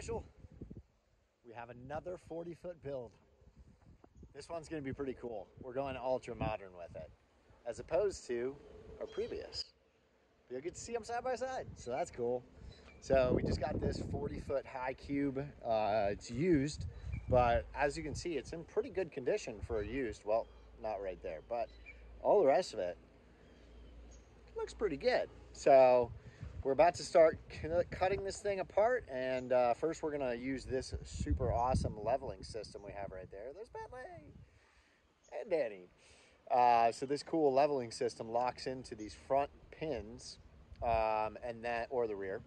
official. We have another 40 foot build. This one's gonna be pretty cool. We're going ultra modern with it, as opposed to our previous. You'll get to see them side by side, so that's cool. So we just got this 40 foot high cube. Uh, it's used, but as you can see, it's in pretty good condition for a used. Well, not right there, but all the rest of it looks pretty good. So we're about to start cutting this thing apart. And uh, first we're gonna use this super awesome leveling system we have right there. There's Bentley and Danny. Uh, so this cool leveling system locks into these front pins um, and that, or the rear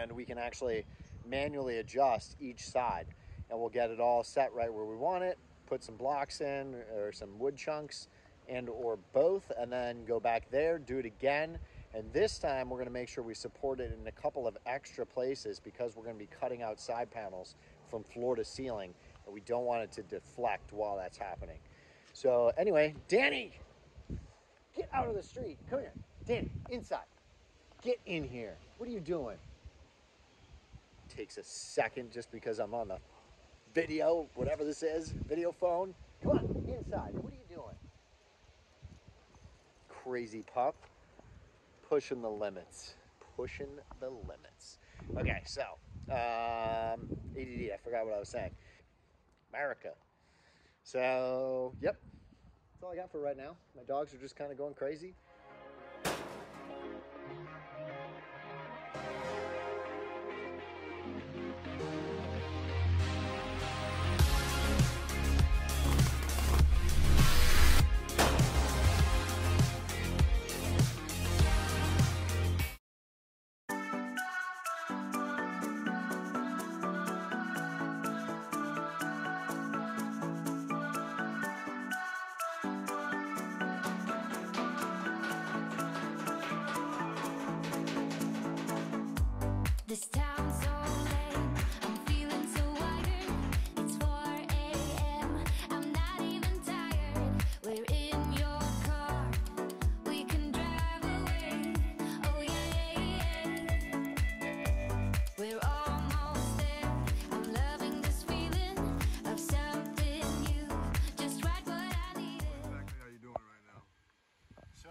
and we can actually manually adjust each side and we'll get it all set right where we want it put some blocks in or some wood chunks and or both and then go back there do it again and this time we're going to make sure we support it in a couple of extra places because we're going to be cutting out side panels from floor to ceiling and we don't want it to deflect while that's happening so anyway danny get out of the street come here danny inside get in here what are you doing takes a second just because I'm on the video, whatever this is, video phone. Come on, inside. What are you doing? Crazy pup. Pushing the limits. Pushing the limits. Okay, so, um, ADD, I forgot what I was saying. America. So, yep. That's all I got for right now. My dogs are just kind of going crazy.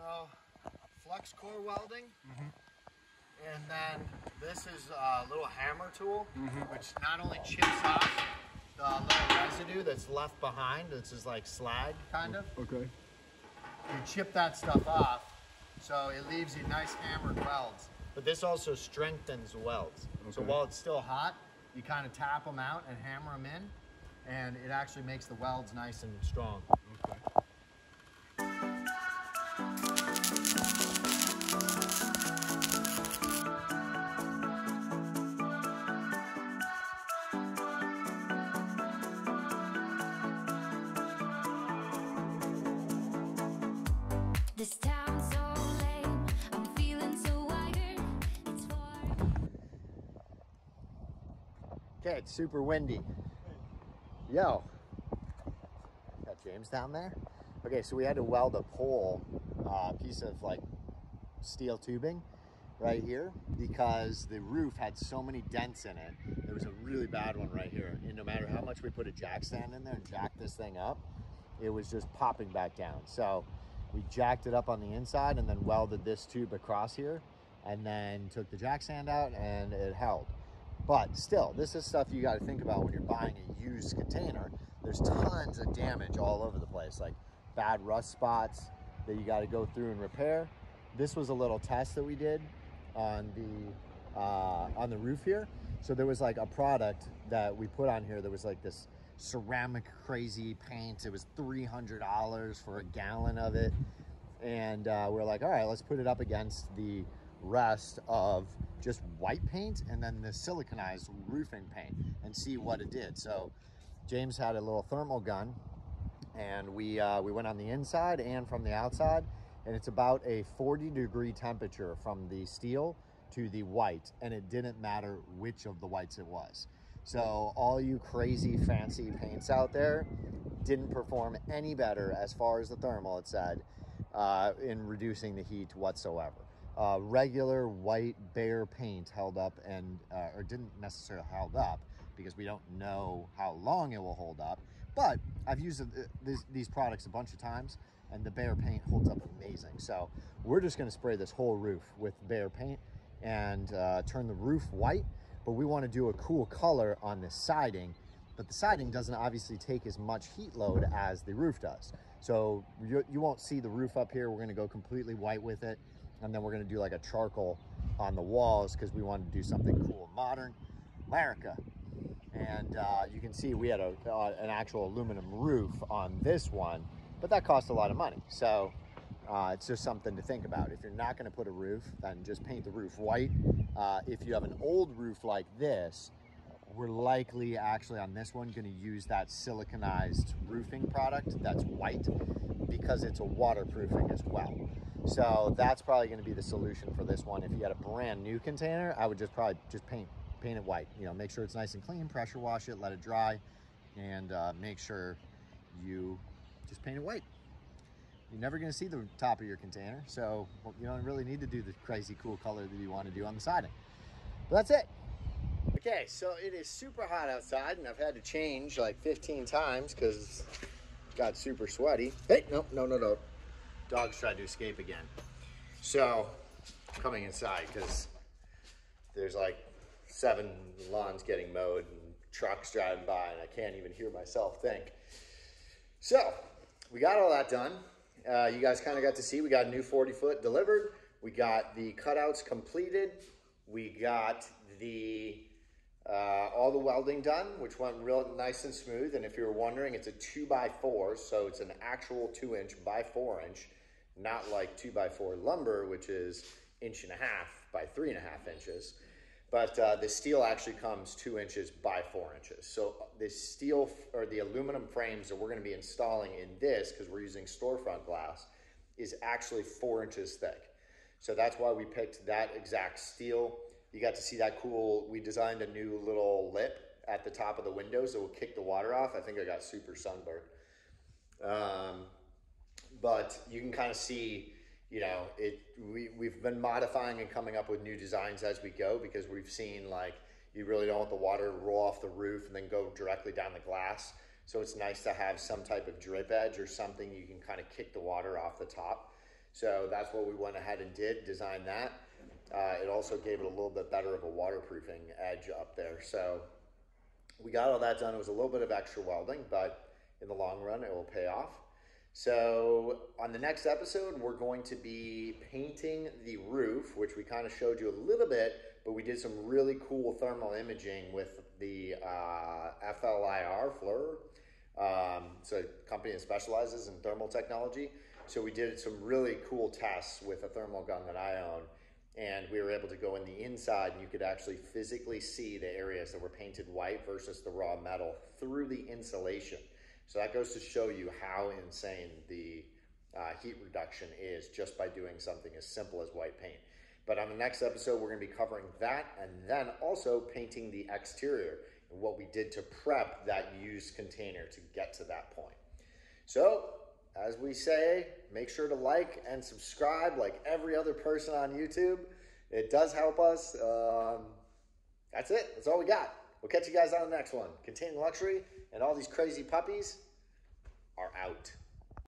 So, flux core welding. Mm-hmm. And then this is a little hammer tool, mm-hmm. which not only chips off the little residue that's left behind. This is like slag, kind of. Okay. You chip that stuff off, so it leaves you nice hammered welds. But this also strengthens welds. So while it's still hot, you kind of tap them out and hammer them in, and it actually makes the welds nice and strong. This town's so lame, I'm feeling so wired. It's 4 Okay, it's super windy. Yo. Got James down there. Okay, so we had to weld a pole, uh, piece of like steel tubing right here because the roof had so many dents in it. There was a really bad one right here. And no matter how much we put a jack stand in there and jack this thing up, it was just popping back down. So we jacked it up on the inside and then welded this tube across here and then took the jack stand out and it held. But still, this is stuff you got to think about when you're buying a used container. There's tons of damage all over the place, like bad rust spots that you got to go through and repair. This was a little test that we did on the uh, on the roof here. So there was like a product that we put on here that was like this ceramic crazy paint. It was three hundred dollars for a gallon of it, and uh, we're like, all right, let's put it up against the rest of just white paint and then the siliconized roofing paint and see what it did. So James had a little thermal gun and we uh, we went on the inside and from the outside and it's about a 40 degree temperature from the steel to the white and it didn't matter which of the whites it was so all you crazy fancy paints out there didn't perform any better as far as the thermal it said uh, in reducing the heat whatsoever uh, regular white Behr paint held up and, uh, or didn't necessarily held up because we don't know how long it will hold up. But I've used uh, these, products a bunch of times and the Behr paint holds up amazing. So we're just gonna spray this whole roof with Behr paint and uh, turn the roof white, but we wanna do a cool color on this siding, but the siding doesn't obviously take as much heat load as the roof does. So you, you won't see the roof up here. We're gonna go completely white with it. And then we're gonna do like a charcoal on the walls because we wanted to do something cool, modern, America. And uh, you can see we had a, uh, an actual aluminum roof on this one, but that cost a lot of money. So uh, it's just something to think about. If you're not gonna put a roof, then just paint the roof white. Uh, if you have an old roof like this, we're likely actually on this one gonna use that siliconized roofing product that's white because it's a waterproofing as well. So that's probably gonna be the solution for this one. If you had a brand new container, I would just probably just paint paint it white. You know, make sure it's nice and clean, pressure wash it, let it dry, and uh, make sure you just paint it white. You're never gonna see the top of your container, so you don't really need to do the crazy cool color that you wanna do on the siding. But that's it. Okay, so it is super hot outside and I've had to change like 15 times because got super sweaty. Hey, no, no, no, no. Dogs tried to escape again. So, coming inside because there's like seven lawns getting mowed and trucks driving by and I can't even hear myself think. So, we got all that done. Uh, you guys kind of got to see we got a new 40 foot delivered. We got the cutouts completed. We got the uh, all the welding done, which went real nice and smooth. And if you were wondering, it's a two by four, so it's an actual two inch by four inch, not like two by four lumber, which is inch and a half by three and a half inches. But uh, the steel actually comes two inches by four inches. So the steel or the aluminum frames that we're going to be installing in this, because we're using storefront glass, is actually four inches thick. So that's why we picked that exact steel. You got to see that cool, we designed a new little lip at the top of the windows that will kick the water off. I think I got super sunburned. Um, but you can kind of see, you know, it. We we've been modifying and coming up with new designs as we go because we've seen like you really don't want the water to roll off the roof and then go directly down the glass. So it's nice to have some type of drip edge or something you can kind of kick the water off the top. So that's what we went ahead and did, design that. Uh, it also gave it a little bit better of a waterproofing edge up there. So we got all that done. It was a little bit of extra welding, but in the long run, it will pay off. So on the next episode, we're going to be painting the roof, which we kind of showed you a little bit, but we did some really cool thermal imaging with the uh, FLIR, FLIR. Um, it's a company that specializes in thermal technology. So we did some really cool tests with a thermal gun that I own and we were able to go in the inside and you could actually physically see the areas that were painted white versus the raw metal through the insulation. So that goes to show you how insane the uh, heat reduction is just by doing something as simple as white paint. But on the next episode, we're going to be covering that and then also painting the exterior and what we did to prep that used container to get to that point. So as we say, make sure to like and subscribe like every other person on YouTube. It does help us. Um, that's it. That's all we got. We'll catch you guys on the next one. Containing luxury and all these crazy puppies are out.